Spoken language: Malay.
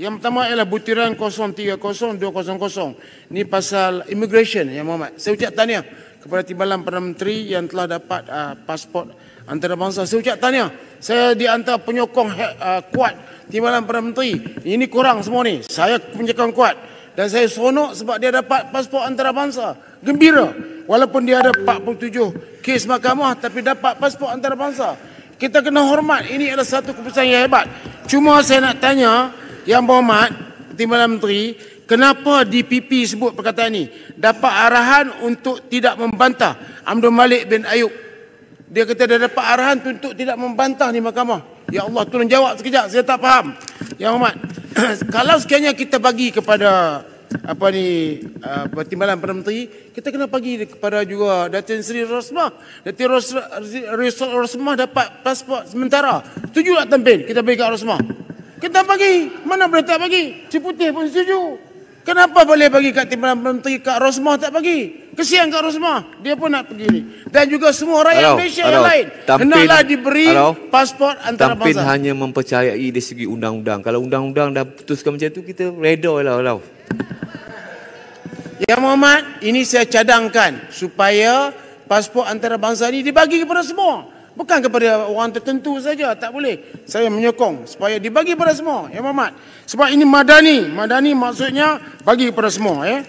Yang pertama ialah butiran 030200. Ini pasal immigration ya Muhammad. Saya ucap tahniah kepada Timbalan Perdana Menteri yang telah dapat uh, pasport antarabangsa. Saya ucap tahniah. Saya di antara penyokong uh, kuat Timbalan Perdana Menteri. Ini kurang semua ni. Saya penyokong kuat. Dan saya seronok sebab dia dapat pasport antarabangsa. Gembira. Walaupun dia ada 47 kes mahkamah tapi dapat pasport antarabangsa. Kita kena hormat. Ini adalah satu keputusan yang hebat. Cuma saya nak tanya yang berhormat Timbalan Menteri, kenapa DPP sebut perkataan ini? Dapat arahan untuk tidak membantah Abdul Malik bin Ayub. Dia kata dia dapat arahan untuk tidak membantah di mahkamah. Ya Allah, tolong jawab sekejap. Saya tak faham. Yang hormat. Kalau sekiranya kita bagi kepada apa ni uh, timbalan Perdana Menteri kita kena bagi kepada juga Datin Seri Rosmah Datin Rosmah dapat pasport sementara setuju tak tampil kita bagi kat Rosmah kita bagi mana boleh tak bagi si putih pun setuju. Kenapa boleh bagi kat timbalan Menteri kat Rosmah tak bagi? Kesian kat Rosmah. Dia pun nak pergi. Ni dan juga semua rakyat hello, Malaysia hello. yang lain. Tampin, hendaklah diberi hello. pasport antarabangsa tampin hanya mempercayai dari segi undang-undang. Kalau undang-undang dah putuskan macam tu kita reda lah lah Ya Muhammad, ini saya cadangkan supaya pasport antarabangsa ini dibagi kepada semua. Bukan kepada orang tertentu saja, tak boleh. Saya menyokong supaya dibagi kepada semua. Ya Muhammad. Sebab ini madani. Madani maksudnya bagi kepada semua. Ya.